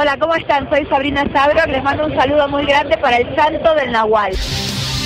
Hola, ¿cómo están? Soy Sabrina Sabro. Les mando un saludo muy grande para el Santo del Nahual.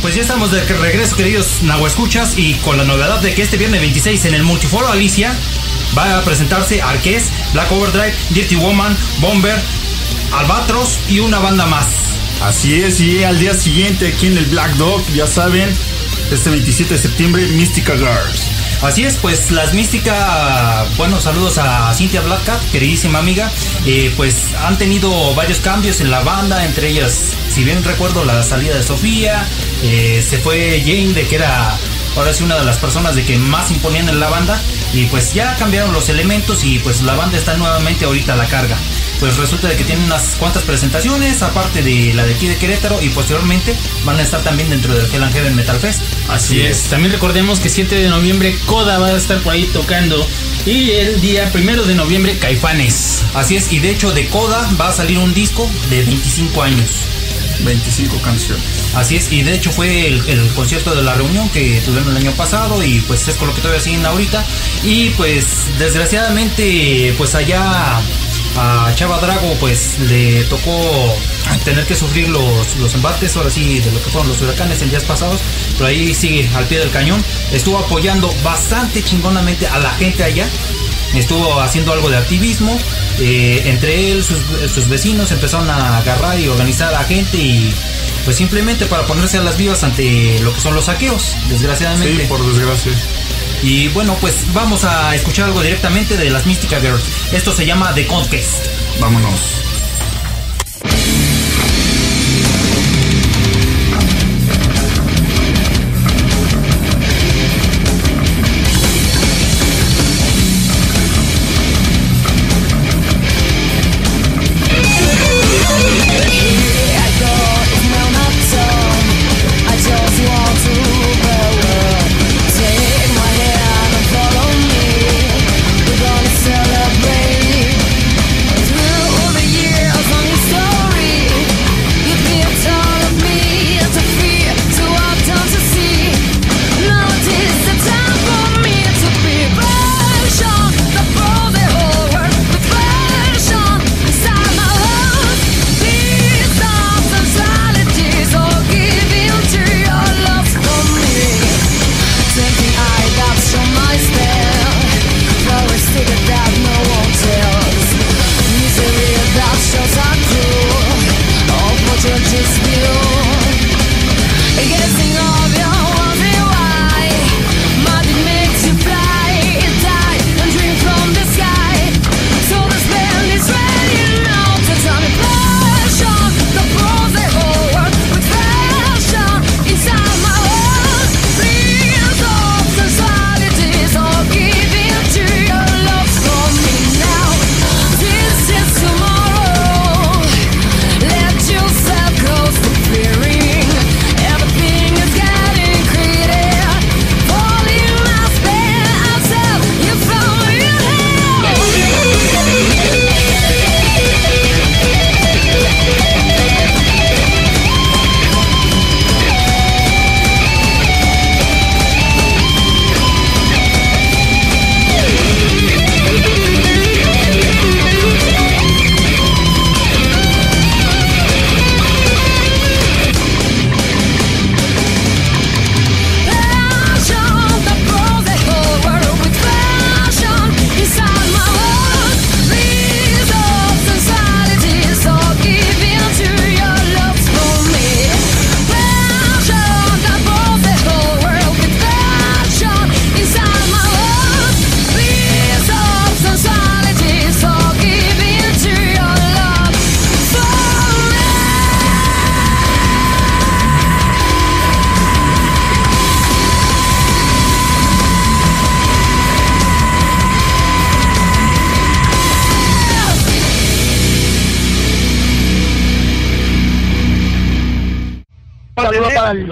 Pues ya estamos de regreso, queridos Nahuescuchas, y con la novedad de que este viernes 26 en el Multiforo Alicia va a presentarse Arqués, Black Overdrive, Dirty Woman, Bomber, Albatros y una banda más. Así es, y al día siguiente aquí en el Black Dog, ya saben, este 27 de septiembre, Mystica Girls. Así es, pues las Mística, bueno, saludos a Cintia Blackcat, queridísima amiga, eh, pues han tenido varios cambios en la banda, entre ellas, si bien recuerdo la salida de Sofía, eh, se fue Jane, de que era ahora sí una de las personas de que más imponían en la banda, y pues ya cambiaron los elementos y pues la banda está nuevamente ahorita a la carga pues resulta de que tienen unas cuantas presentaciones, aparte de la de aquí de Querétaro, y posteriormente van a estar también dentro del Hell and Heaven Metal Fest. Así es. También recordemos que 7 de noviembre Coda va a estar por ahí tocando. Y el día primero de noviembre Caifanes. Así es, y de hecho de Coda va a salir un disco de 25 años. 25 canciones. Así es, y de hecho fue el, concierto de la reunión que tuvieron el año pasado y pues es con lo que todavía siguen ahorita. Y pues desgraciadamente pues allá a Chava Drago pues le tocó tener que sufrir los, los embates, ahora sí, de lo que fueron los huracanes en días pasados, pero ahí sigue al pie del cañón. Estuvo apoyando bastante chingonamente a la gente allá. Estuvo haciendo algo de activismo. Eh, entre él, sus, sus vecinos empezaron a agarrar y organizar a gente y pues simplemente para ponerse a las vivas ante lo que son los saqueos, desgraciadamente. Sí, por desgracia. Y bueno, pues vamos a escuchar algo directamente de las Mystica Girls. Esto se llama The Conquest. Vámonos.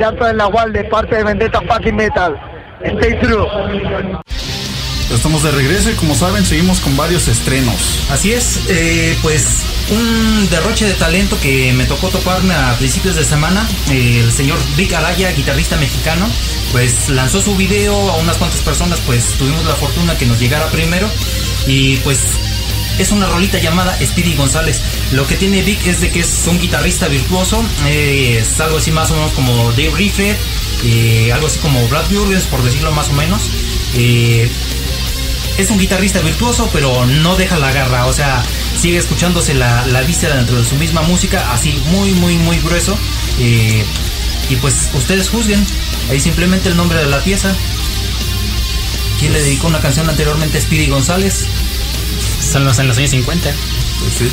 Llanto del Nahual de parte de Vendetta Fucking Metal. Stay true. Estamos de regreso y como saben seguimos con varios estrenos. Así es, eh, pues un derroche de talento que me tocó toparme a principios de semana. el señor Vic Araya, guitarrista mexicano, pues lanzó su video a unas cuantas personas, pues tuvimos la fortuna que nos llegara primero y pues es una rolita llamada Speedy González. Lo que tiene Vic es de que es un guitarrista virtuoso, eh, es algo así más o menos como Dave Riffet, eh, algo así como Brad Jurgens, por decirlo más o menos. Eh, es un guitarrista virtuoso, pero no deja la garra, o sea, sigue escuchándose la, la víscera dentro de su misma música, así muy, muy, muy grueso. Eh, y pues ustedes juzguen, ahí simplemente el nombre de la pieza. ¿Quién le dedicó una canción anteriormente Speedy González? Son los en los años 50. Pues sí.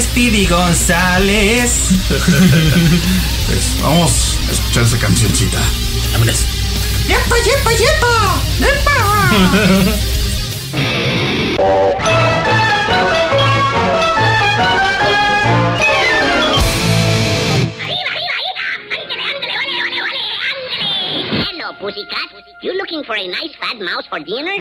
Speedy González. Pues vamos a escuchar esa cancioncita. Vámonos. ¡Yepa, yepa, yepa! ¡Yepa! Hello, pussycat. You looking for a nice fat mouse for dinner?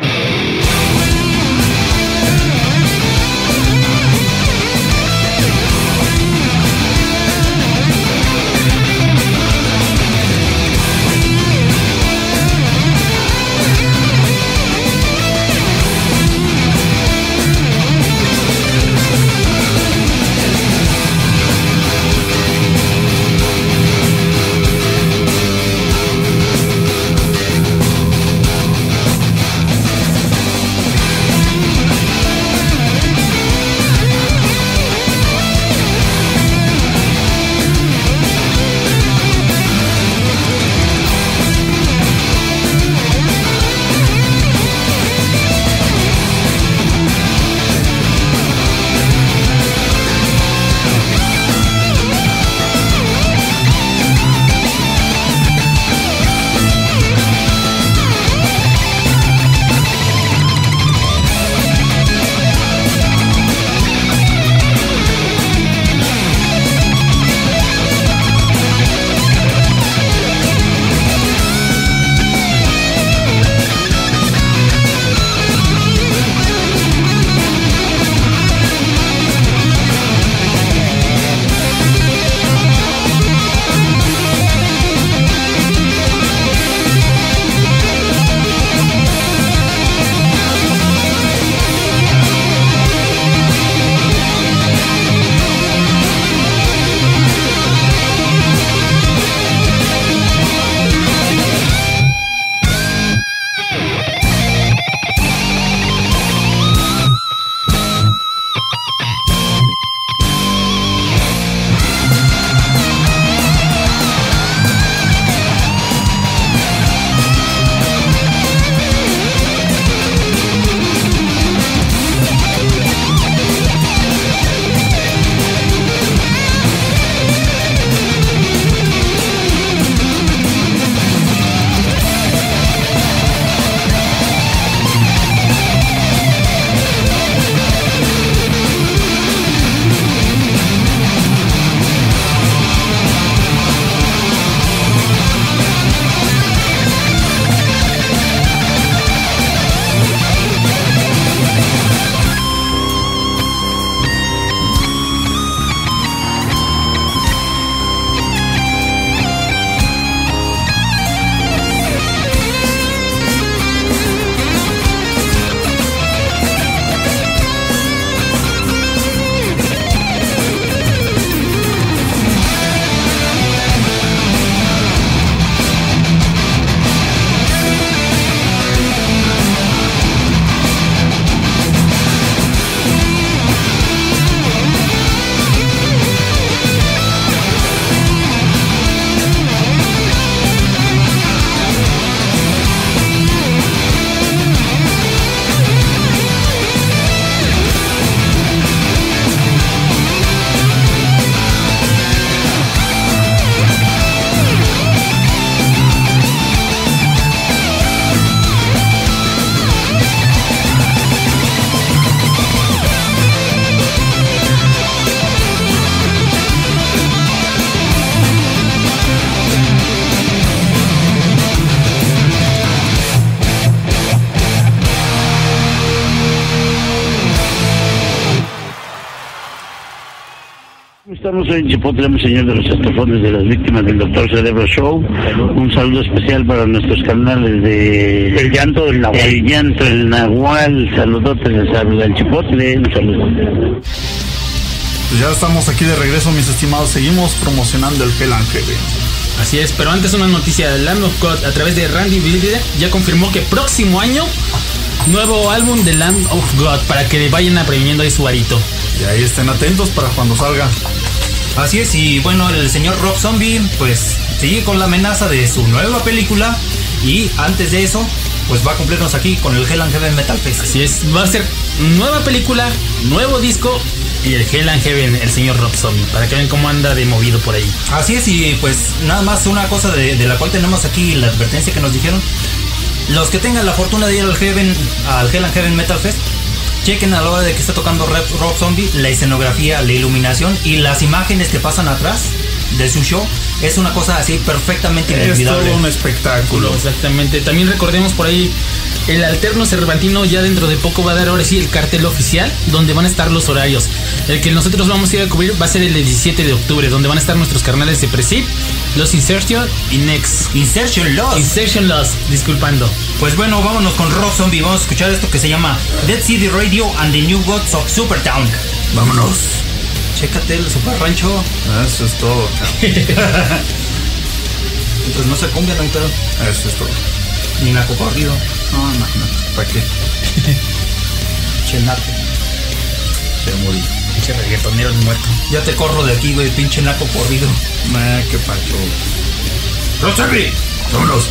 Estamos en Chipotle, mi señor de los estofones de las víctimas del Doctor Cerebro Show. Un saludo especial para nuestros canales de El Llanto del Nahual. El Llanto del Nahual. Saludotes, les habla el Chipotle. Un saludo. Pues ya estamos aquí de regreso, mis estimados. Seguimos promocionando el Heaven. Así es, pero antes una noticia. Lamb of God a través de Randy Bilder ya confirmó que próximo año nuevo álbum de Lamb of God para que vayan aprendiendo ahí su arito. Y ahí estén atentos para cuando salga. Así es, y bueno, el señor Rob Zombie pues sigue con la amenaza de su nueva película y antes de eso pues va a cumplirnos aquí con el Hell and Heaven Metal Fest. Así es, va a ser nueva película, nuevo disco y el Hell and Heaven, el señor Rob Zombie, para que vean cómo anda de movido por ahí. Así es, y pues nada más una cosa de, de la cual tenemos aquí la advertencia que nos dijeron. Los que tengan la fortuna de ir al Heaven, al Hell and Heaven Metal Fest, chequen a la hora de que está tocando Rob, Rob Zombie la escenografía, la iluminación y las imágenes que pasan atrás de su show. Es una cosa así perfectamente Es inolvidable. todo un espectáculo. Exactamente. También recordemos por ahí el Alterno Cervantino ya dentro de poco va a dar ahora sí el cartel oficial donde van a estar los horarios. El que nosotros vamos a ir a cubrir va a ser el 17 de octubre, donde van a estar nuestros carnales de Presip, Los Insertion y Next. Insertion Lost. Insertion Lost, disculpando. Pues bueno, vámonos con Rob Zombie. Vamos a escuchar esto que se llama Dead City Radio and the New Gods of Supertown. Vámonos. Chécate el super rancho. Eso es todo. Entonces no se cumbia, no. Eso es todo. Ni naco corrido. No, imagínate. ¿Para qué? Chenaco. Se morí. Pinche reggaetonero muerto. Ya te corro de aquí, güey, pinche naco corrido. Nah, qué pacho. Zombie. Vámonos.